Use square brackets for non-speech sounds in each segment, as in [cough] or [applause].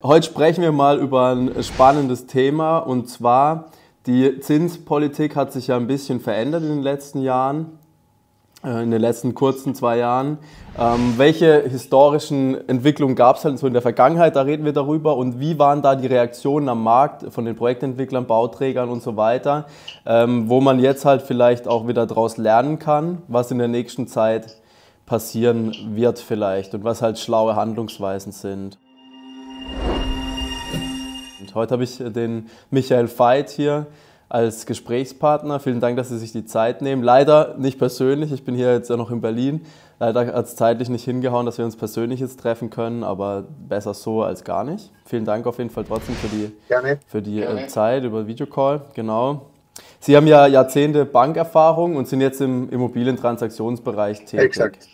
Heute sprechen wir mal über ein spannendes Thema und zwar die Zinspolitik hat sich ja ein bisschen verändert in den letzten Jahren, äh, in den letzten kurzen zwei Jahren. Ähm, welche historischen Entwicklungen gab es halt so in der Vergangenheit? Da reden wir darüber. Und wie waren da die Reaktionen am Markt von den Projektentwicklern, Bauträgern und so weiter, ähm, wo man jetzt halt vielleicht auch wieder daraus lernen kann, was in der nächsten Zeit passieren wird vielleicht und was halt schlaue Handlungsweisen sind. Heute habe ich den Michael Veit hier als Gesprächspartner. Vielen Dank, dass Sie sich die Zeit nehmen. Leider nicht persönlich, ich bin hier jetzt ja noch in Berlin. Leider hat es zeitlich nicht hingehauen, dass wir uns persönlich jetzt treffen können, aber besser so als gar nicht. Vielen Dank auf jeden Fall trotzdem für die, Gerne. Für die äh, Gerne. Zeit über Videocall. Genau. Sie haben ja Jahrzehnte Bankerfahrung und sind jetzt im Immobilientransaktionsbereich tätig. Exakt.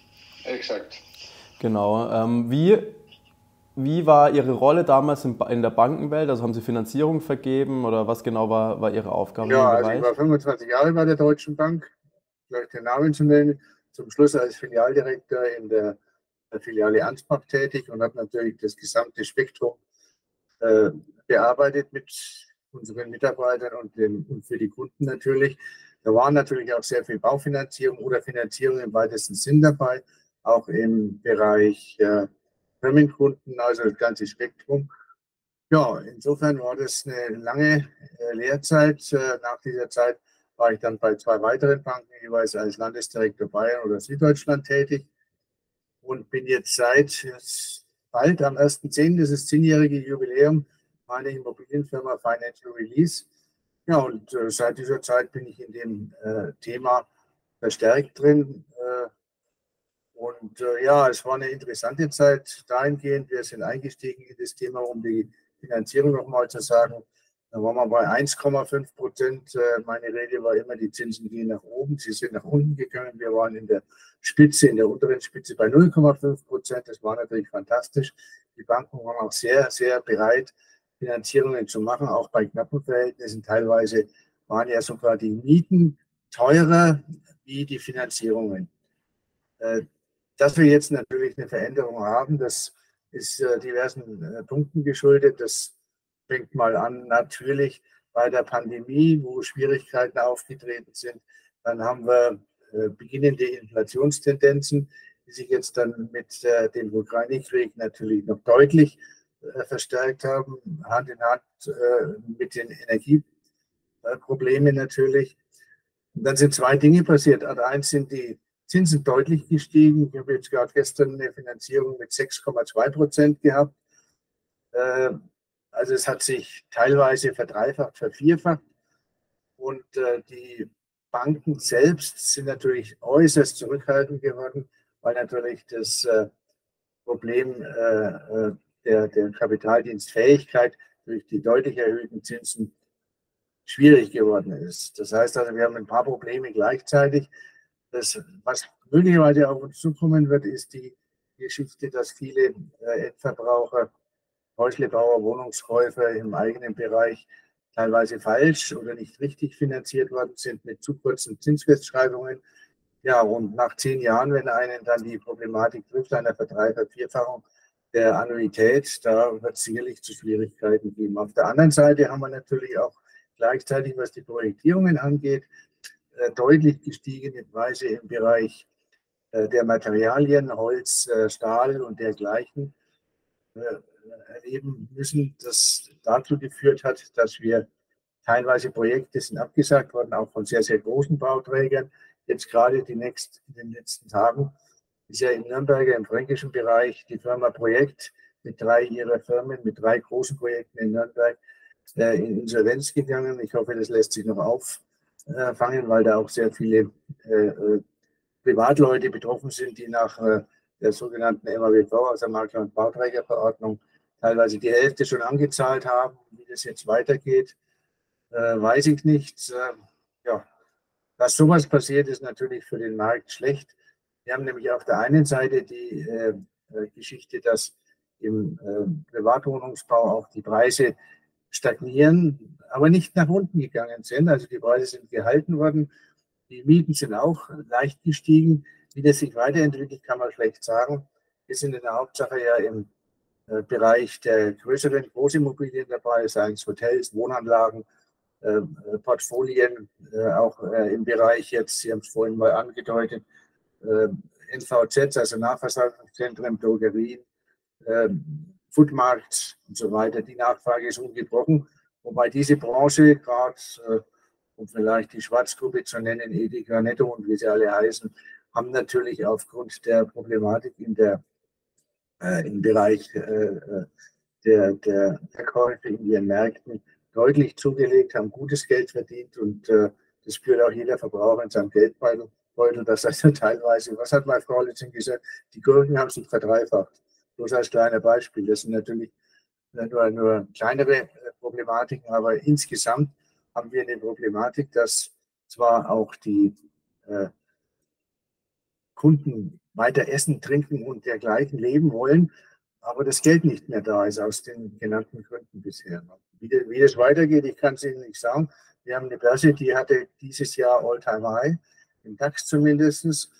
Exakt. Genau. Ähm, wie wie war Ihre Rolle damals in, der Bankenwelt? Also haben Sie Finanzierung vergeben oder was genau war, war Ihre Aufgabe? Ja, also ich war 25 Jahre bei der Deutschen Bank, vielleicht den Namen zu nennen. Zum Schluss als Filialdirektor in der, der Filiale Ansbach tätig und habe natürlich das gesamte Spektrum äh, bearbeitet mit unseren Mitarbeitern und, den, und für die Kunden natürlich. Da waren natürlich auch sehr viel Baufinanzierung oder Finanzierung im weitesten Sinn dabei, auch im Bereich äh, Firmenkunden, also das ganze Spektrum. Ja, insofern war das eine lange äh, Lehrzeit. Äh, nach dieser Zeit war ich dann bei zwei weiteren Banken, jeweils als Landesdirektor Bayern oder Süddeutschland tätig und bin jetzt seit jetzt bald am 1.10., das ist zehnjährige Jubiläum meiner Immobilienfirma Financial Release. Ja, und äh, seit dieser Zeit bin ich in dem äh, Thema verstärkt drin. Äh, und äh, ja, es war eine interessante Zeit dahingehend. Wir sind eingestiegen in das Thema, um die Finanzierung nochmal zu sagen. Da waren wir bei 1,5 Prozent. Äh, meine Rede war immer, die Zinsen gehen nach oben. Sie sind nach unten gegangen. Wir waren in der Spitze, in der unteren Spitze bei 0,5 Prozent. Das war natürlich fantastisch. Die Banken waren auch sehr, sehr bereit, Finanzierungen zu machen, auch bei knappen Verhältnissen. Teilweise waren ja sogar die Mieten teurer wie die Finanzierungen. Dass wir jetzt natürlich eine Veränderung haben, das ist äh, diversen äh, Punkten geschuldet. Das fängt mal an natürlich bei der Pandemie, wo Schwierigkeiten aufgetreten sind. Dann haben wir äh, beginnende Inflationstendenzen, die sich jetzt dann mit äh, dem Ukraine-Krieg natürlich noch deutlich äh, verstärkt haben, Hand in Hand äh, mit den Energieproblemen natürlich. Und dann sind zwei Dinge passiert. Also eins sind die Zinsen deutlich gestiegen. Ich habe jetzt gerade gestern eine Finanzierung mit 6,2 Prozent gehabt. Äh, also es hat sich teilweise verdreifacht, vervierfacht. Und äh, die Banken selbst sind natürlich äußerst zurückhaltend geworden, weil natürlich das äh, Problem der, der Kapitaldienstfähigkeit durch die deutlich erhöhten Zinsen schwierig geworden ist. Das heißt also, wir haben ein paar Probleme gleichzeitig. Das, was möglicherweise auf uns zukommen wird, ist die Geschichte, dass viele äh, Endverbraucher, Häuslebauer, Wohnungskäufer im eigenen Bereich teilweise falsch oder nicht richtig finanziert worden sind mit zu kurzen Zinsfestschreibungen. Ja, und nach zehn Jahren, wenn einen dann die Problematik trifft, einer Vervierfachung der Annuität, da wird es sicherlich zu Schwierigkeiten geben. Auf der anderen Seite haben wir natürlich auch gleichzeitig, was die Projektierungen angeht, deutlich gestiegene Preise im Bereich äh, der Materialien, Holz, äh, Stahl und dergleichen erleben müssen, das dazu geführt hat, dass wir teilweise Projekte sind abgesagt worden, auch von sehr, sehr großen Bauträgern. Jetzt gerade die nächst, in den letzten Tagen ist ja in Nürnberger im fränkischen Bereich die Firma Projekt mit drei ihrer Firmen, mit drei großen Projekten in Nürnberg in Insolvenz gegangen. Ich hoffe, das lässt sich noch auf, äh, fangen, weil da auch sehr viele äh, äh, Privatleute betroffen sind, die nach der sogenannten MAWV, also Makler- und Bauträgerverordnung, teilweise die Hälfte schon angezahlt haben. Wie das jetzt weitergeht, weiß ich nicht. ja, dass sowas passiert, ist natürlich für den Markt schlecht. Wir haben nämlich auf der einen Seite die äh, Geschichte, dass im äh, Privatwohnungsbau auch die Preise stagnieren, aber nicht nach unten gegangen sind. Also die Preise sind gehalten worden. Die Mieten sind auch leicht gestiegen. Wie das sich weiterentwickelt, kann man schlecht sagen. Wir sind in der Hauptsache ja im äh, Bereich der größeren Großimmobilien dabei, seien es Hotels, Wohnanlagen, äh, Portfolien, äh, auch äh, im Bereich jetzt, Sie haben es vorhin mal angedeutet, äh, NVZ, also Nahversorgungszentren, Drogerien, Foodmarkt und so weiter. Die Nachfrage ist ungebrochen, wobei diese Branche gerade, um vielleicht die Schwarzgruppe zu nennen, Edeka, Netto und wie sie alle heißen, haben natürlich aufgrund der Problematik in der, äh, im Bereich äh, der, der Verkäufe in ihren Märkten deutlich zugelegt, haben gutes Geld verdient und äh, das spürt auch jeder Verbraucher in seinem Geldbeutel. Das heißt [laughs] teilweise, was hat meine Frau letztens gesagt, die Gurken haben sich verdreifacht. Bloß als kleiner Beispiel. Das sind natürlich nur, nur kleinere äh, Problematiken, aber insgesamt haben wir eine Problematik, dass zwar auch die äh, Kunden weiter essen, trinken und dergleichen leben wollen, aber das Geld nicht mehr da ist aus den genannten Gründen bisher. Wie, wie das weitergeht, ich kann es Ihnen nicht sagen. Wir haben eine Börse, die hatte dieses Jahr All-Time-High, im DAX zumindest.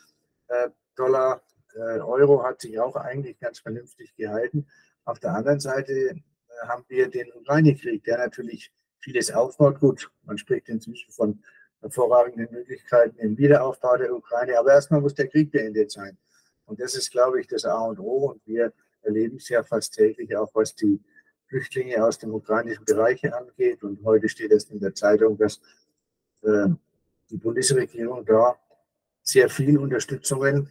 Äh, Dollar, Euro hat sich auch eigentlich ganz vernünftig gehalten. Auf der anderen Seite äh, haben wir den Ukraine-Krieg, der natürlich vieles aufbaut. Gut, man spricht inzwischen von hervorragenden Möglichkeiten im Wiederaufbau der Ukraine. Aber erstmal muss der Krieg beendet sein. Und das ist, glaube ich, das A und O. Und wir erleben es ja fast täglich, auch was die Flüchtlinge aus dem ukrainischen Bereich angeht. Und heute steht es in der Zeitung, dass äh, die Bundesregierung da sehr viel Unterstützungen,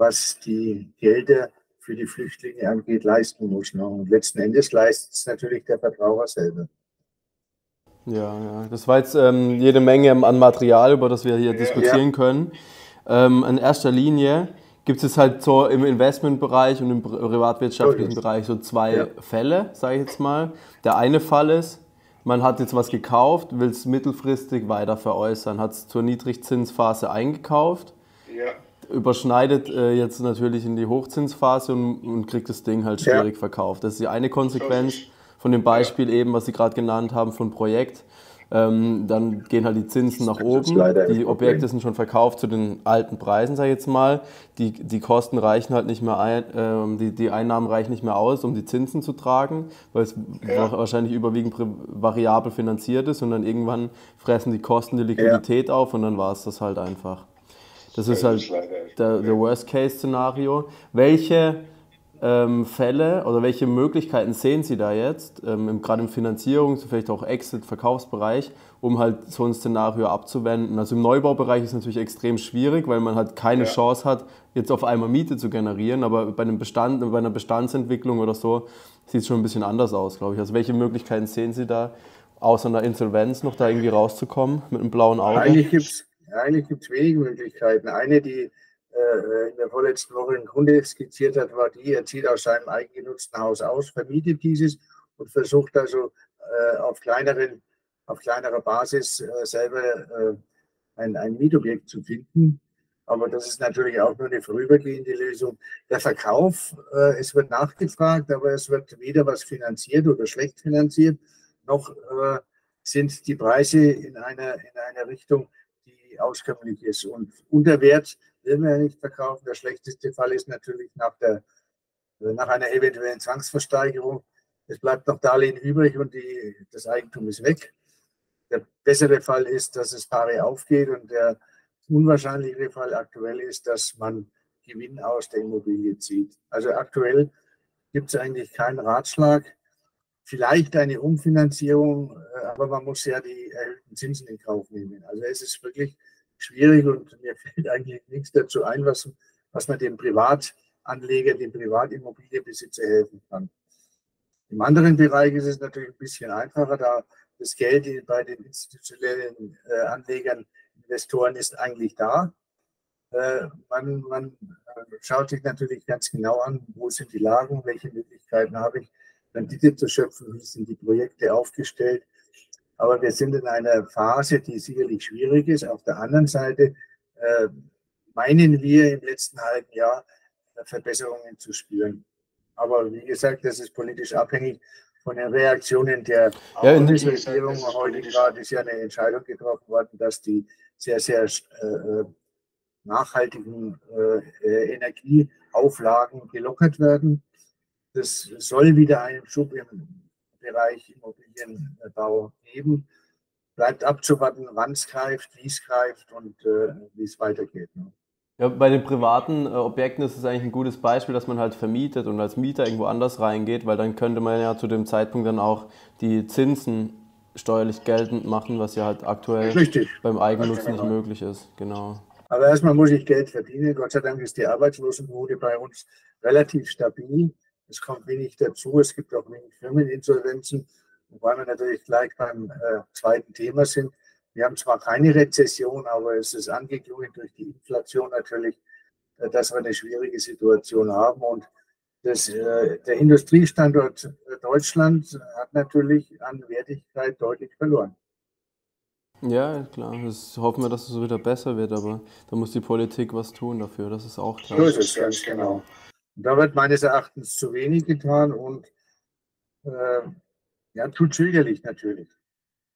was die Gelder für die Flüchtlinge angeht, leisten muss. Ne? Und letzten Endes leistet es natürlich der Verbraucher selber. Ja, ja. das war jetzt ähm, jede Menge an Material, über das wir hier diskutieren ja. können. Ähm, in erster Linie gibt es halt so im Investmentbereich und im privatwirtschaftlichen Bereich so zwei ja. Fälle, sage ich jetzt mal. Der eine Fall ist, man hat jetzt was gekauft, will es mittelfristig weiter veräußern, hat es zur Niedrigzinsphase eingekauft, ja. Überschneidet äh, jetzt natürlich in die Hochzinsphase und, und, kriegt das Ding halt schwierig verkauft. Das ist die eine Konsequenz von dem Beispiel ja. eben, was Sie gerade genannt haben, von Projekt. Ähm, dann gehen halt die Zinsen nach oben. Die Objekte sind schon verkauft zu den alten Preisen, sage ich jetzt mal. Die, die Kosten reichen halt nicht mehr ein, äh, die, die Einnahmen reichen nicht mehr aus, um die Zinsen zu tragen, weil es ja. wahrscheinlich überwiegend variabel finanziert ist und dann irgendwann fressen die Kosten die Liquidität ja. auf und dann war es das halt einfach. Das ist halt der, der Worst-Case-Szenario. Welche ähm, Fälle oder welche Möglichkeiten sehen Sie da jetzt, ähm, gerade im Finanzierungs-, vielleicht auch Exit-, Verkaufsbereich, um halt so ein Szenario abzuwenden? Also im Neubaubereich ist es natürlich extrem schwierig, weil man halt keine ja. Chance hat, jetzt auf einmal Miete zu generieren, aber bei, einem Bestand, bei einer Bestandsentwicklung oder so sieht es schon ein bisschen anders aus, glaube ich. Also welche Möglichkeiten sehen Sie da, außer einer Insolvenz noch da irgendwie rauszukommen mit einem blauen Auge? Eigentlich gibt es eigentlich wenige Möglichkeiten. Eine, die in der vorletzten Woche im Grunde skizziert hat, war die, er zieht aus seinem eigengenutzten Haus aus, vermietet dieses und versucht also äh, auf, kleineren, auf kleinerer Basis äh, selber ein, ein Mietobjekt zu finden. Aber das ist natürlich auch nur eine vorübergehende Lösung. Der Verkauf, äh, es wird nachgefragt, aber es wird weder was finanziert oder schlecht finanziert, noch äh, sind die Preise in einer, in einer Richtung, die auskömmlich ist. Und unter Wert will man ja nicht verkaufen. Der schlechteste Fall ist natürlich nach, der, äh, nach einer eventuellen Zwangsversteigerung. Es bleibt noch Darlehen übrig und die, das Eigentum ist weg. Der bessere Fall ist, dass es pari aufgeht und der unwahrscheinlichere Fall aktuell ist, dass man Gewinn aus der Immobilie zieht. Also aktuell gibt es eigentlich keinen Ratschlag. Vielleicht eine Umfinanzierung, äh, aber man muss ja die erhöhten Zinsen in Kauf nehmen. Also es ist wirklich schwierig und mir fällt eigentlich nichts dazu ein, was, was man dem Privatanleger, dem Privatimmobilienbesitzer helfen kann. Im anderen Bereich ist es natürlich ein bisschen einfacher, da das Geld bei den institutionellen äh, Anlegern, Investoren ist eigentlich da. Äh, man, man äh, schaut sich natürlich ganz genau an, wo sind die Lagen, welche Möglichkeiten habe ich, Rendite zu schöpfen, wie sind die Projekte aufgestellt, aber wir sind in einer Phase, die sicherlich schwierig ist. Auf der anderen Seite äh, meinen wir im letzten halben Jahr äh, Verbesserungen zu spüren. Aber wie gesagt, das ist politisch abhängig von den Reaktionen der ja, Bundesregierung. Heute gerade ist ja eine Entscheidung getroffen worden, dass die sehr, sehr äh, äh nachhaltigen äh, Energieauflagen gelockert werden. das soll wieder einen Schub im Bereich Immobilienbau geben. Bleibt abzuwarten, wann es greift, wie es greift und äh, wie es weitergeht. Ne? Ja, bei den privaten äh, Objekten ist es eigentlich ein gutes Beispiel, dass man halt vermietet und als Mieter irgendwo anders reingeht, weil dann könnte man ja zu dem Zeitpunkt dann auch die Zinsen steuerlich geltend machen, was ja halt aktuell Richtig. beim Eigennutz nicht möglich ist. Genau. Aber erstmal muss ich Geld verdienen. Gott sei Dank ist die Arbeitslosenquote bei uns relativ stabil. Es kommt wenig dazu. Es gibt auch wenig Firmeninsolvenzen, wobei wir natürlich gleich beim äh, zweiten Thema sind. Wir haben zwar keine Rezession, aber es ist angeklungen durch die Inflation natürlich, äh, dass wir eine schwierige Situation haben. Und das, äh, der Industriestandort äh, Deutschland hat natürlich an Wertigkeit deutlich verloren. Ja, klar. Das hoffen wir, dass es wieder besser wird, aber da muss die Politik was tun dafür. Das ist auch klar. So ist es ganz genau. Da wird meines Erachtens zu wenig getan und äh, ja, tut zögerlich natürlich.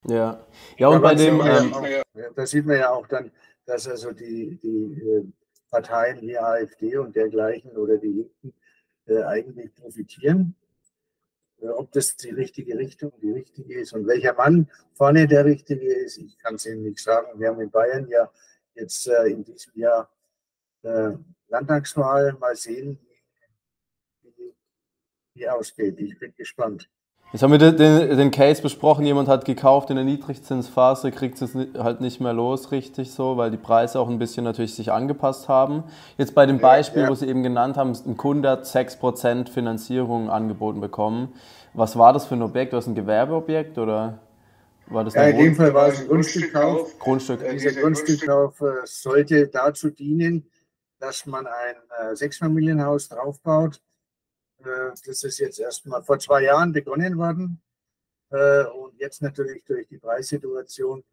Ja, ja und bei dem. Ähm, auch, da sieht man ja auch dann, dass also die, die äh, Parteien wie AfD und dergleichen oder die Linken äh, eigentlich profitieren. Äh, ob das die richtige Richtung, die richtige ist und welcher Mann vorne der richtige ist, ich kann es Ihnen nicht sagen. Wir haben in Bayern ja jetzt äh, in diesem Jahr äh, Landtagswahl. Mal sehen, wie ausgeht. Ich bin gespannt. Jetzt haben wir den, den, Case besprochen, jemand hat gekauft in der Niedrigzinsphase, kriegt es halt nicht mehr los richtig so, weil die Preise auch ein bisschen natürlich sich angepasst haben. Jetzt bei dem Beispiel, ja, ja. wo Sie eben genannt haben, ein Kunde hat 6% Finanzierung angeboten bekommen. Was war das für ein Objekt? War das ein Gewerbeobjekt oder war das Ja, in dem Fall war es ein Grundstückkauf. Grundstück. Dieser Grundstückkauf äh, sollte dazu dienen, dass man ein äh, Sechsfamilienhaus draufbaut äh, das ist jetzt erstmal vor zwei Jahren begonnen worden. Äh, und jetzt natürlich durch die Preissituation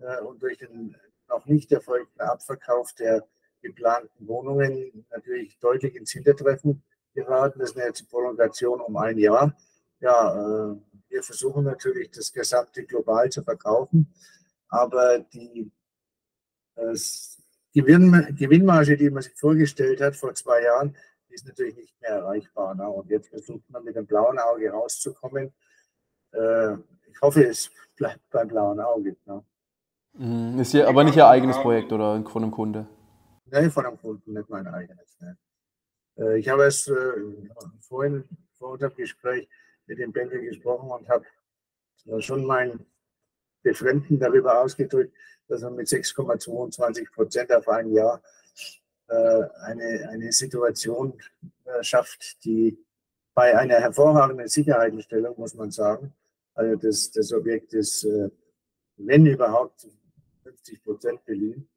äh, und durch den noch nicht erfolgten Abverkauf der geplanten Wohnungen natürlich deutlich ins Hintertreffen geraten. Das ist eine Prolongation um ein Jahr. Ja, wir versuchen natürlich das Gesamte global zu verkaufen, aber die Gewinnmarge, die man sich vorgestellt hat vor zwei Jahren, ist natürlich nicht mehr erreichbar. Ne? Und jetzt versucht man mit dem blauen Auge rauszukommen. Äh, ich hoffe, es bleibt beim blauen Auge. Ne? Mhm. Ist hier aber nicht Ihr eigenes Projekt oder von einem Kunde? Nein, von einem Kunden, nicht mein eigenes. Ne? Äh, ich habe es äh, vorhin vor unserem Gespräch mit dem Banker gesprochen und habe schon mein Befremden darüber ausgedrückt, dass man mit 6,22 Prozent auf ein Jahr eine, eine Situation äh, schafft, die bei einer hervorragenden Sicherheitenstellung, muss man sagen, also das, das Objekt ist, äh, wenn überhaupt, 50 Prozent beliehen.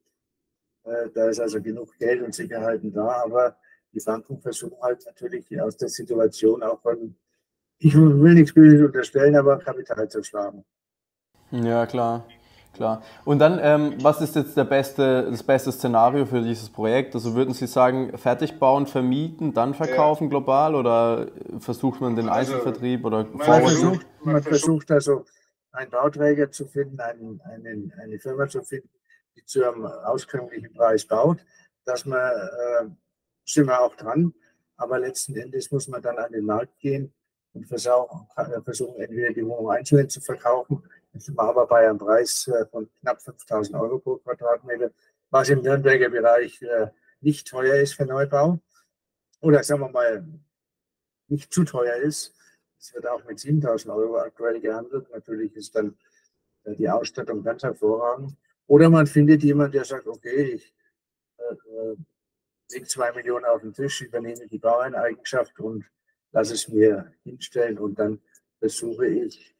Da ist also genug Geld und Sicherheiten da, aber die Banken versuchen halt natürlich aus der Situation auch von, ich will nichts Böses unterstellen, aber Kapital zu schlagen. Ja, klar. Klar. Und dann, ähm, was ist jetzt der beste, das beste Szenario für dieses Projekt? Also würden Sie sagen, fertig bauen, vermieten, dann verkaufen ja. global oder versucht man den also, Einzelvertrieb oder man versucht, man versucht also einen Bauträger zu finden, einen, einen, eine Firma zu finden, die zu einem auskömmlichen Preis baut. Dass man, äh, sind wir auch dran, aber letzten Endes muss man dann an den Markt gehen und versuchen, versuchen entweder die Wohnung einzeln zu verkaufen Jetzt wir aber bei einem Preis äh, von knapp 5000 Euro pro Quadratmeter, was im Nürnberger Bereich äh, nicht teuer ist für Neubau. Oder sagen wir mal, nicht zu teuer ist. Es wird auch mit 7000 Euro aktuell gehandelt. Natürlich ist dann äh, die Ausstattung ganz hervorragend. Oder man findet jemanden, der sagt, okay, ich äh, lege zwei Millionen auf den Tisch, übernehme die Bauerneigenschaft und lasse es mir hinstellen und dann versuche ich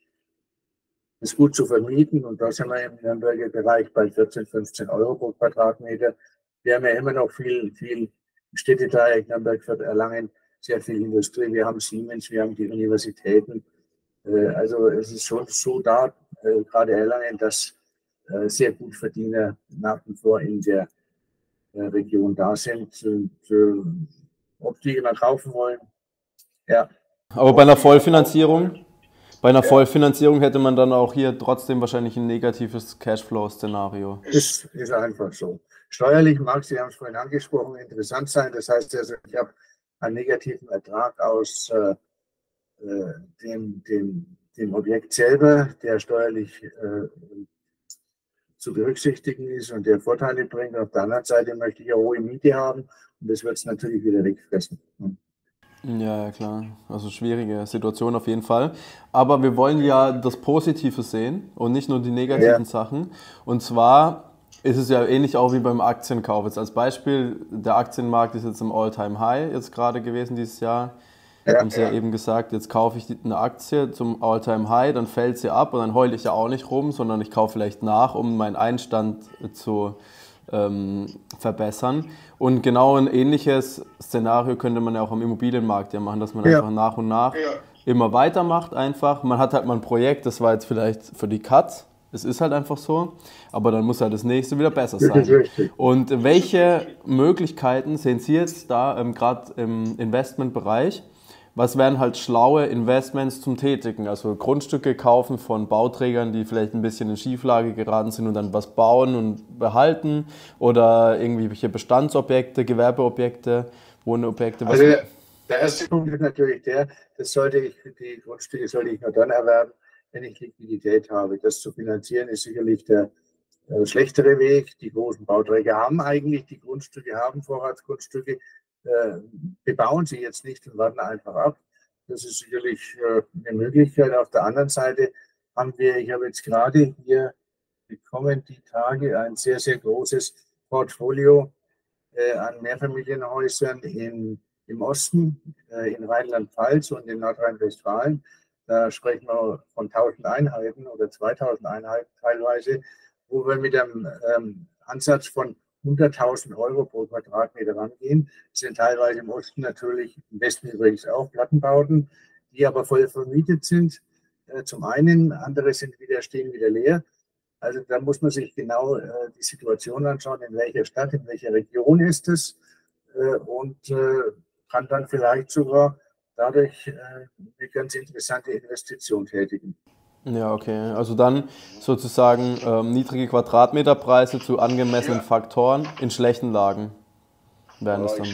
ist gut zu vermieten und da sind wir im Nürnberger Bereich bei 14, 15 Euro pro Quadratmeter. Wir haben ja immer noch viel, viel Städtedreieck, Nürnberg, Fürth, Erlangen, sehr viel Industrie. Wir haben Siemens, wir haben die Universitäten. Äh, also es ist schon so da, äh, gerade Erlangen, dass äh, sehr gut Verdiener nach wie vor in der Region da sind. Und ob die jemand kaufen wollen, ja. Aber bei einer Vollfinanzierung? Bei einer Vollfinanzierung hätte man dann auch hier trotzdem wahrscheinlich ein negatives Cashflow-Szenario. Ist, ist einfach so. Steuerlich mag, Sie haben es vorhin angesprochen, interessant sein. Das heißt also, ich habe einen negativen Ertrag aus äh, äh, dem, dem, dem Objekt selber, der steuerlich äh, zu berücksichtigen ist und der Vorteile bringt. Auf der anderen Seite möchte ich eine hohe Miete haben und das wird es natürlich wieder wegfressen. Ja, klar. Also schwierige Situation auf jeden Fall. Aber wir wollen ja das Positive sehen und nicht nur die negativen ja. Sachen. Und zwar ist es ja ähnlich auch wie beim Aktienkauf. Jetzt als Beispiel, der Aktienmarkt ist jetzt im All-Time-High jetzt gerade gewesen dieses Jahr. Ja, haben sie ja. ja. eben gesagt, jetzt kaufe ich eine Aktie zum All-Time-High, dann fällt sie ab und dann heule ich ja auch nicht rum, sondern ich kaufe vielleicht nach, um meinen Einstand zu ähm, verbessern. Und genau ein ähnliches Szenario könnte man ja auch am Immobilienmarkt ja machen, dass man ja. einfach nach und nach ja. immer weitermacht einfach. Man hat halt mal ein Projekt, das war jetzt vielleicht für die Katz, es ist halt einfach so, aber dann muss halt das nächste wieder besser sein. Und welche Möglichkeiten sehen Sie jetzt da, ähm, gerade im Investmentbereich, was wären halt schlaue Investments zum Tätigen? Also Grundstücke kaufen von Bauträgern, die vielleicht ein bisschen in Schieflage geraten sind und dann was bauen und behalten oder irgendwelche Bestandsobjekte, Gewerbeobjekte, Wohnobjekte. Also der, erste Punkt ist natürlich der, das sollte ich, die Grundstücke sollte ich nur dann erwerben, wenn ich Liquidität habe. Das zu finanzieren ist sicherlich der äh, schlechtere Weg. Die großen Bauträger haben eigentlich die Grundstücke, haben Vorratsgrundstücke, äh, bebauen sie jetzt nicht und warten einfach ab. Das ist sicherlich äh, eine Möglichkeit. Auf der anderen Seite haben wir, ich habe jetzt gerade hier bekommen, die Tage ein sehr, sehr großes Portfolio äh, an Mehrfamilienhäusern in, im Osten, in Rheinland-Pfalz und in Nordrhein-Westfalen. Da sprechen wir von 1000 Einheiten oder 2000 Einheiten teilweise, wo wir mit einem ähm, Ansatz von 100.000 Euro pro Quadratmeter rangehen. Das sind teilweise im Osten natürlich, im Westen übrigens auch Plattenbauten, die aber voll vermietet sind. Äh, zum einen, andere sind wieder, stehen wieder leer. Also da muss man sich genau äh, die Situation anschauen, in welcher Stadt, in welcher Region ist es äh, und kann dann vielleicht sogar dadurch eine ganz interessante Investition tätigen. Ja, okay. Also dann sozusagen ähm, niedrige Quadratmeterpreise zu angemessenen ja. Faktoren in schlechten Lagen werden es dann.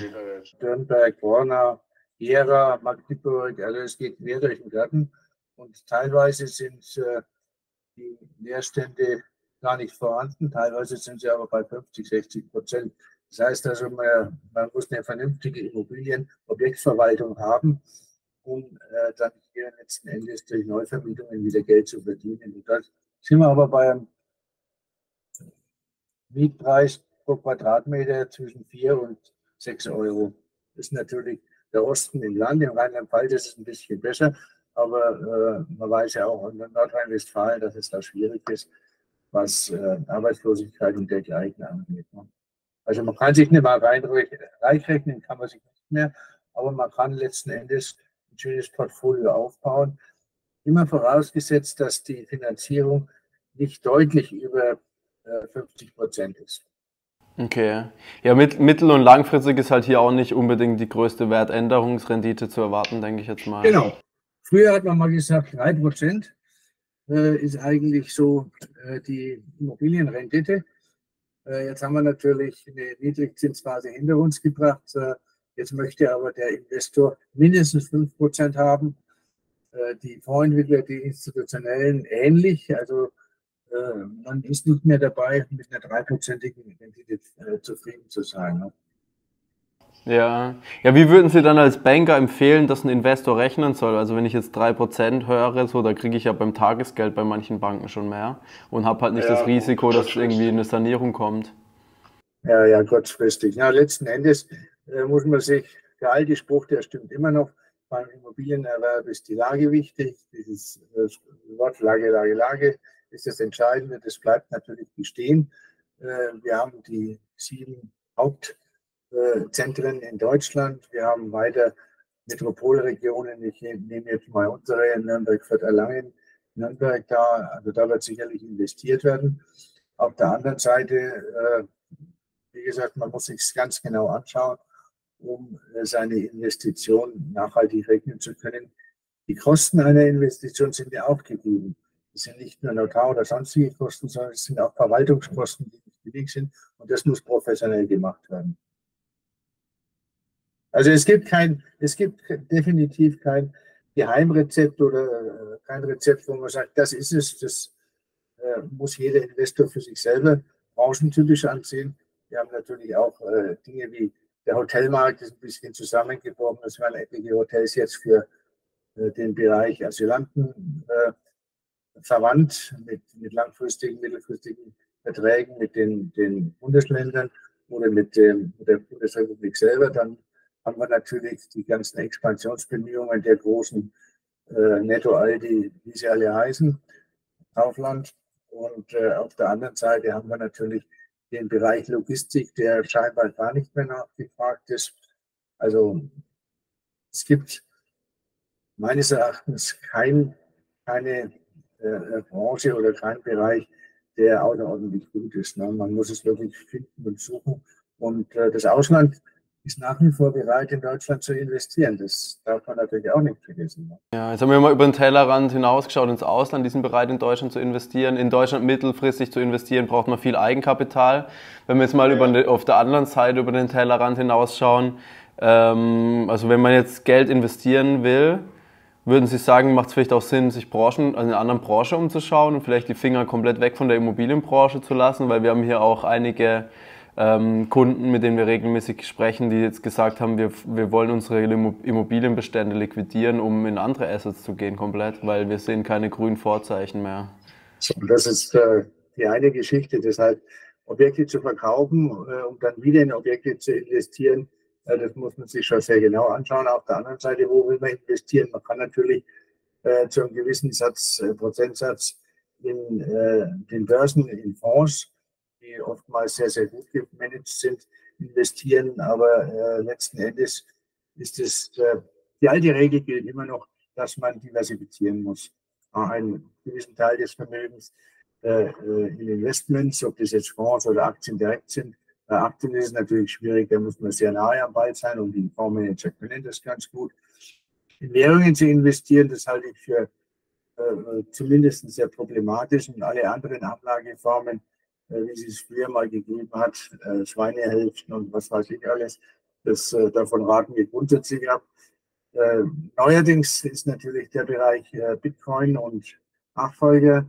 Dürnberg, Borna, Gera, Magdeburg, also es geht mehr durch den Garten. Und teilweise sind äh, die Leerstände gar nicht vorhanden, teilweise sind sie aber bei 50, 60 Prozent. Das heißt also, man, man muss eine vernünftige Immobilienobjektverwaltung haben um äh, dann hier letzten Endes durch Neuvermietungen wieder Geld zu verdienen. Und da sind wir aber beim Mietpreis pro Quadratmeter zwischen 4 und 6 Euro. Das ist natürlich der Osten im Land, im Rheinland-Pfalz ist es ein bisschen besser, aber äh, man weiß ja auch in Nordrhein-Westfalen, dass es da schwierig ist, was äh, Arbeitslosigkeit und dergleichen angeht. Ne? Also man kann sich nicht mal rein, reich rechnen, kann man sich nicht mehr, aber man kann letzten Endes ein schönes Portfolio aufbauen. Immer vorausgesetzt, dass die Finanzierung nicht deutlich über 50 äh, Prozent ist. Okay. Ja, mittel- und langfristig ist halt hier auch nicht unbedingt die größte Wertänderungsrendite zu erwarten, denke ich jetzt mal. Genau. Früher hat man mal gesagt, 3 Prozent äh, ist eigentlich so äh, die Immobilienrendite. jetzt haben wir natürlich eine Niedrigzinsphase hinter uns gebracht. Jetzt möchte aber der Investor mindestens 5% haben. Äh, die Fondsentwickler, die institutionellen ähnlich. Also äh, man ist nicht mehr dabei, mit einer dreiprozentigen Rendite äh, zufrieden zu sein. Ne? Ja. ja, wie würden Sie dann als Banker empfehlen, dass ein Investor rechnen soll? Also wenn ich jetzt 3% höre, so, da kriege ich ja beim Tagesgeld bei manchen Banken schon mehr und habe halt nicht ja, das Risiko, dass irgendwie eine Sanierung kommt. Ja, ja, kurzfristig. Ja, letzten Endes muss man sich, der alte Spruch, der stimmt immer noch, beim Immobilienerwerb ist die Lage wichtig. Dieses äh, Wort Lage, Lage, Lage ist das Entscheidende. Das bleibt natürlich bestehen. Äh, wir haben die sieben Hauptzentren in Deutschland. Wir haben weiter Metropolregionen. Ich nehme jetzt mal unsere Nürnberg, Fürth, Erlangen, Nürnberg da. Also da wird sicherlich investiert werden. Auf der anderen Seite, wie gesagt, man muss sich ganz genau anschauen um äh, seine Investition nachhaltig rechnen zu können. Die Kosten einer Investition sind ja auch gegeben. Das sind nicht nur Notar- oder sonstige Kosten, sondern es sind auch Verwaltungskosten, die nicht billig sind. Und das muss professionell gemacht werden. Also es gibt kein, es gibt definitiv kein Geheimrezept oder kein Rezept, wo man sagt, das ist es, das muss jeder Investor für sich selber branchentypisch ansehen. Wir haben natürlich auch Dinge wie der Hotelmarkt ist ein bisschen zusammengebrochen. Es werden etliche Hotels jetzt für den Bereich Asylanten verwandt mit, mit langfristigen, mittelfristigen Verträgen mit den, den Bundesländern oder mit, dem, mit der Bundesrepublik selber. Dann haben wir natürlich die ganzen Expansionsbemühungen der großen äh, Netto Aldi, wie sie alle heißen, Kaufland. Und äh, auf der anderen Seite haben wir natürlich den Bereich Logistik, der scheinbar gar nicht mehr nachgefragt ist. Also es gibt meines Erachtens kein, keine äh, Branche oder kein Bereich, der außerordentlich gut ist. Ne? Man muss es wirklich finden und suchen. Und äh, das Ausland ist nach wie vor bereit, in Deutschland zu investieren. Das darf man natürlich auch nicht vergessen. Ne? Ja, jetzt haben wir mal über den Tellerrand hinausgeschaut ins Ausland. Die sind bereit, in Deutschland zu investieren. In Deutschland mittelfristig zu investieren, braucht man viel Eigenkapital. Wenn wir jetzt mal ja. über, auf der anderen Seite über den Tellerrand hinausschauen, ähm, also wenn man jetzt Geld investieren will, würden Sie sagen, macht es vielleicht auch Sinn, sich Branchen, also in einer anderen Branche umzuschauen und vielleicht die Finger komplett weg von der Immobilienbranche zu lassen? Weil wir haben hier auch einige ähm, Kunden, mit denen wir regelmäßig sprechen, die jetzt gesagt haben, wir, wir wollen unsere Immobilienbestände liquidieren, um in andere Assets zu gehen komplett, weil wir sehen keine grünen Vorzeichen mehr. Das ist äh, die eine Geschichte, deshalb Objekte zu verkaufen, äh, um dann wieder in Objekte zu investieren, äh, das muss man sich schon sehr genau anschauen. Auf der anderen Seite, wo will man investieren? Man kann natürlich äh, zu einem gewissen Satz, äh, Prozentsatz in äh, den Börsen, in Fonds, die oftmals sehr, sehr gut gemanagt sind, investieren. Aber äh, letzten Endes ist es, äh, die alte Regel gilt immer noch, dass man diversifizieren muss. Einen gewissen Teil des Vermögens in Investments, ob das jetzt Fonds oder Aktien direkt sind, bei Aktien ist es natürlich schwierig, da muss man sehr nahe am Ball sein und die Fondsmanager können das ganz gut. In Währungen zu investieren, das halte ich für äh, zumindest sehr problematisch und alle anderen Anlageformen, äh, wie sie es früher mal gegeben hat, äh, Schweinehälften und was weiß ich alles, das, äh, davon raten wir grundsätzlich ab. Äh, neuerdings ist natürlich der Bereich äh, Bitcoin und Nachfolger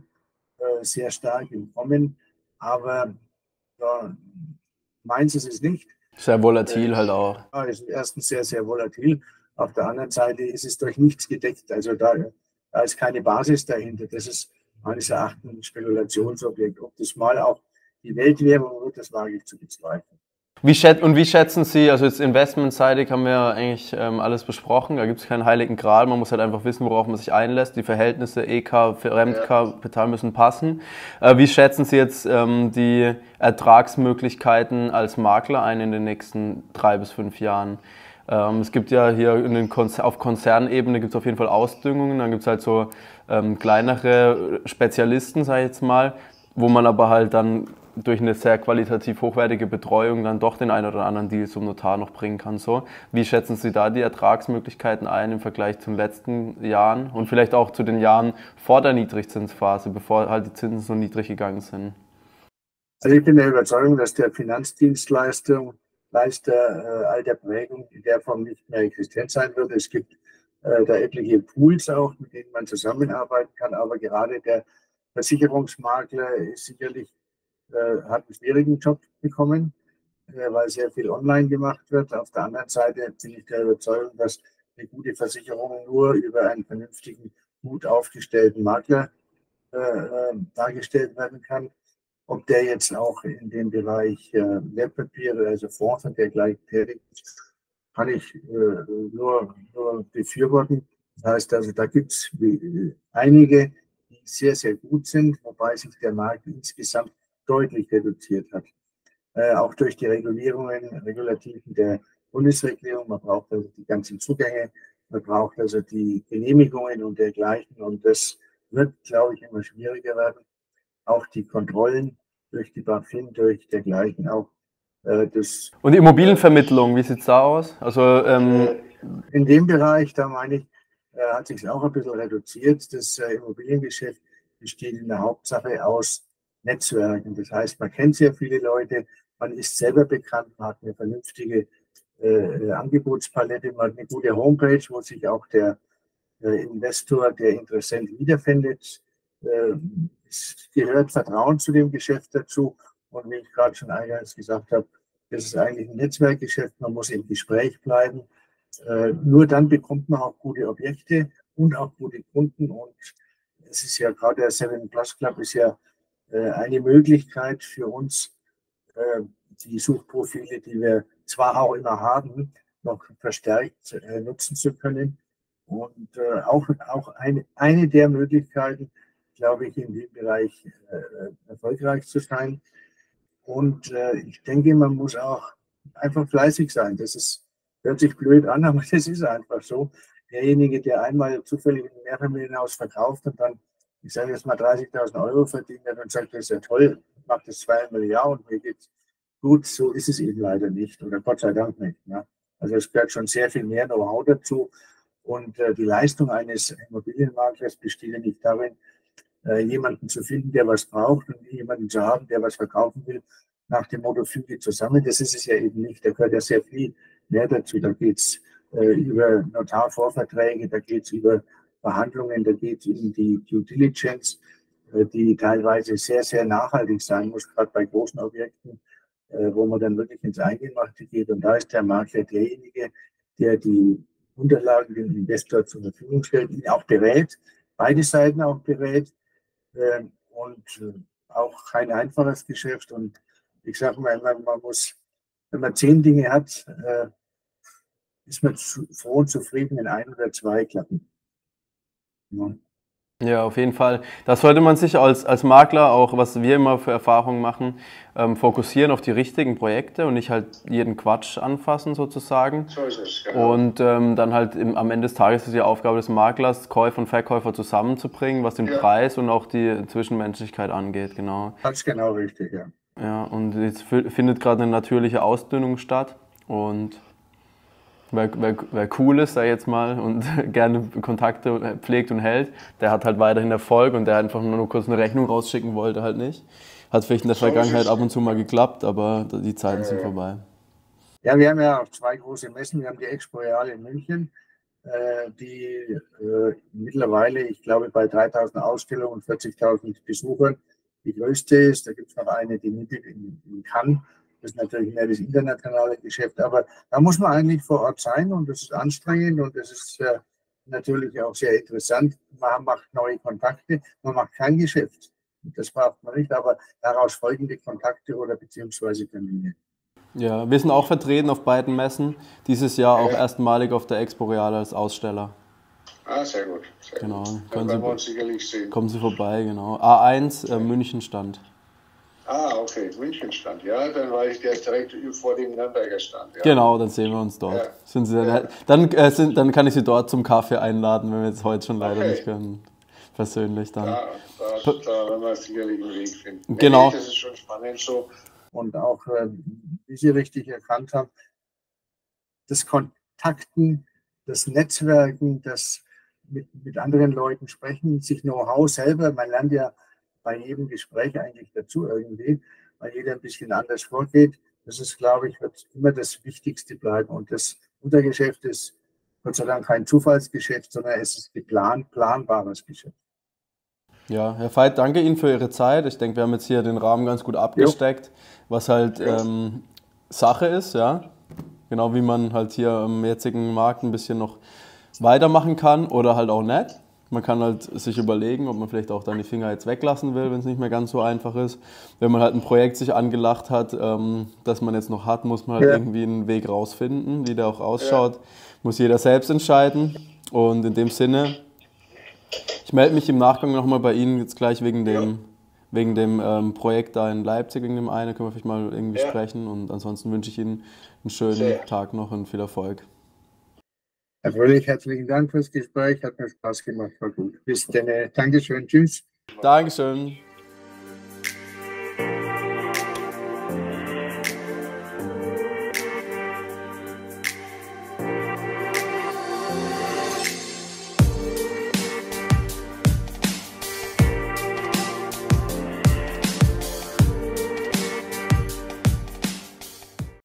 sehr stark im Kommen, aber ja, Meins ist es nicht. Sehr volatil äh, halt auch. Ja, ist erstens sehr, sehr volatil. Auf der anderen Seite ist es durch nichts gedeckt. Also da, da ist keine Basis dahinter. Das ist meines Erachtens ein Spekulationsobjekt. Ob das mal auch die Weltwährung wird, das wage ich zu bezweifeln. Wie und wie schätzen Sie, also jetzt investmentseitig haben wir eigentlich ähm, alles besprochen, da gibt es keinen heiligen Gral, man muss halt einfach wissen, worauf man sich einlässt, die Verhältnisse EK, Fremdkapital müssen passen. Äh, wie schätzen Sie jetzt ähm, die Ertragsmöglichkeiten als Makler ein in den nächsten drei bis fünf Jahren? Ähm, es gibt ja hier Konzer auf Konzernebene gibt es auf jeden Fall Ausdüngungen, dann gibt es halt so ähm, kleinere Spezialisten, sage ich jetzt mal, wo man aber halt dann durch eine sehr qualitativ hochwertige Betreuung dann doch den einen oder anderen Deal zum Notar noch bringen kann. So, wie schätzen Sie da die Ertragsmöglichkeiten ein im Vergleich zu den letzten Jahren und vielleicht auch zu den Jahren vor der Niedrigzinsphase, bevor halt die Zinsen so niedrig gegangen sind? Also ich bin der Überzeugung, dass der Finanzdienstleister Leister, äh, all der Prägung in der Form nicht mehr existent sein wird. Es gibt äh, da etliche Pools auch, mit denen man zusammenarbeiten kann, aber gerade der Versicherungsmakler ist sicherlich äh, hat einen schwierigen Job bekommen, äh, weil sehr viel online gemacht wird. Auf der anderen Seite bin ich der Überzeugung, dass eine gute Versicherung nur über einen vernünftigen, gut aufgestellten Makler äh, äh dargestellt werden kann. Ob der jetzt auch in dem Bereich äh, Wertpapiere, also Fonds und dergleichen tätig ist, kann ich äh, nur, nur befürworten. Das heißt also, da gibt es einige, die sehr, sehr gut sind, wobei sich der Markt insgesamt deutlich reduziert hat. Äh, auch durch die Regulierungen, Regulativen der Bundesregierung. Man braucht also die ganzen Zugänge, man braucht also die Genehmigungen und dergleichen. Und das wird, glaube ich, immer schwieriger werden. Auch die Kontrollen durch die BaFin, durch dergleichen auch. Äh, das, und die Immobilienvermittlung, wie sieht es da aus? Also, ähm, äh, in dem Bereich, da meine ich, äh, hat sich auch ein bisschen reduziert. Das äh, Immobiliengeschäft besteht in der Hauptsache aus Netzwerken. Das heißt, man kennt sehr viele Leute, man ist selber bekannt, man hat eine vernünftige äh, Angebotspalette, man hat eine gute Homepage, wo sich auch der, äh, Investor, der Interessent wiederfindet. Äh, gehört Vertrauen zu dem Geschäft dazu. Und wie ich gerade schon eingangs gesagt habe, das ist eigentlich ein Netzwerkgeschäft. Man muss im Gespräch bleiben. Äh, nur dann bekommt man auch gute Objekte und auch gute Kunden. Und es ist ja gerade der Seven Plus Club ist ja äh, eine Möglichkeit für uns, äh, die Suchprofile, die wir zwar auch immer haben, noch verstärkt äh, nutzen zu können. Und äh, auch, auch eine, eine der Möglichkeiten, glaube ich, in dem Bereich äh, erfolgreich zu sein. Und äh, ich denke, man muss auch einfach fleißig sein. Das ist, hört sich blöd an, [laughs] aber das ist einfach so. Derjenige, der einmal zufällig ein Mehrfamilienhaus verkauft und dann, ich sage jetzt mal 30.000 Euro verdient hat und sagt, das ist ja toll, macht das zweimal im Jahr und mir geht's gut, so ist es eben leider nicht oder Gott sei Dank nicht. Ne? Also es gehört schon sehr viel mehr Know-how dazu. Und äh, die Leistung eines Immobilienmaklers besteht ja nicht darin, äh, jemanden zu finden, der was braucht und jemanden zu haben, der was verkaufen will, nach dem Motto füge zusammen. Das ist es ja eben nicht. Da gehört ja sehr viel mehr dazu. Da geht es äh, über Notarvorverträge, da geht es über Verhandlungen, da geht es um die Due Diligence, äh, die teilweise sehr, sehr nachhaltig sein muss, gerade bei großen Objekten äh, wo man dann wirklich ins Eingemachte geht. Und da ist der Makler derjenige, der die Unterlagen dem Investor zur Verfügung stellt, ihn auch berät, beide Seiten auch berät. Ähm, und äh, auch kein einfaches Geschäft. Und ich sage mal, man muss, wenn man zehn Dinge hat, äh, ist man froh und zufrieden, wenn ein oder zwei klappen. Ja. Ja, auf jeden Fall. Da sollte man sich als, als Makler auch, was wir immer für Erfahrungen machen, ähm, fokussieren auf die richtigen Projekte und nicht halt jeden Quatsch anfassen sozusagen. So ist es, genau. Und ähm, dann halt im, am Ende des Tages ist die Aufgabe des Maklers, Käufer und Verkäufer zusammenzubringen, was den ja. Preis und auch die Zwischenmenschlichkeit angeht, genau. Das ist genau richtig, ja. Ja, und jetzt findet gerade eine natürliche Ausdünnung statt und wer, wer, wer cool ist, sag jetzt mal, und [laughs] gerne Kontakte pflegt und hält, der hat halt weiterhin Erfolg und der einfach nur kurz eine Rechnung rausschicken wollte, halt nicht. Hat vielleicht in der Vergangenheit ab und zu mal geklappt, aber die Zeiten sind vorbei. Ja, wir haben ja auch zwei große Messen. Wir haben die Expo Real in München, äh, die äh, mittlerweile, ich glaube, bei 3000 Ausstellungen und 40.000 Besuchern die größte ist. Da gibt es noch eine, die Mitte in, in Cannes das ist natürlich mehr das internationale Geschäft, aber da muss man eigentlich vor Ort sein und das ist anstrengend und das ist äh, natürlich auch sehr interessant. Man macht neue Kontakte, man macht kein Geschäft. Das braucht man nicht, aber daraus folgende Kontakte oder beziehungsweise Termine. Ja, wir sind auch vertreten auf beiden Messen. Dieses Jahr auch ja. erstmalig auf der Expo Real als Aussteller. Ah, sehr gut. Sehr genau. Gut. Können Sie, uns sicherlich sehen. Kommen Sie vorbei, genau. A1 äh, München stand. Ah, okay, München stand. Ja, dann war ich direkt vor dem Nürnberger Stand. Ja. Genau, dann sehen wir uns dort. Ja. Sind Sie dann, ja. dann, äh, sind, dann kann ich Sie dort zum Kaffee einladen, wenn wir jetzt heute schon leider okay. nicht können. Persönlich dann. Ja, da, da werden wir sicherlich einen Weg finden. Genau. Nee, das ist schon spannend so. Und auch, äh, wie Sie richtig erkannt haben, das Kontakten, das Netzwerken, das mit, mit anderen Leuten sprechen, sich Know-how selber, man lernt ja bei jedem Gespräch eigentlich dazu irgendwie, weil jeder ein bisschen anders vorgeht. Das ist, glaube ich, wird immer das Wichtigste bleiben. Und das Untergeschäft ist Gott sei Dank kein Zufallsgeschäft, sondern es ist geplant, planbares Geschäft. Ja, Herr Veit, danke Ihnen für Ihre Zeit. Ich denke, wir haben jetzt hier den Rahmen ganz gut abgesteckt, jo. was halt ähm, Sache ist, ja. Genau wie man halt hier am jetzigen Markt ein bisschen noch weitermachen kann oder halt auch nicht. Man kann halt sich überlegen, ob man vielleicht auch dann die Finger jetzt weglassen will, wenn es nicht mehr ganz so einfach ist. Wenn man halt ein Projekt sich angelacht hat, ähm, das man jetzt noch hat, muss man halt ja. irgendwie einen Weg rausfinden, wie der auch ausschaut. Ja. Muss jeder selbst entscheiden. Und in dem Sinne, ich melde mich im Nachgang nochmal bei Ihnen jetzt gleich wegen dem, ja. wegen dem ähm, Projekt da in Leipzig, wegen dem einen, können wir vielleicht mal irgendwie sprechen. Und ansonsten wünsche ich Ihnen einen schönen. Tag noch und viel Erfolg. Herr Fröhlich, herzlichen Dank fürs Gespräch. Hat mir Spaß gemacht. War gut. Bis dann. Dankeschön. Tschüss. Dankeschön.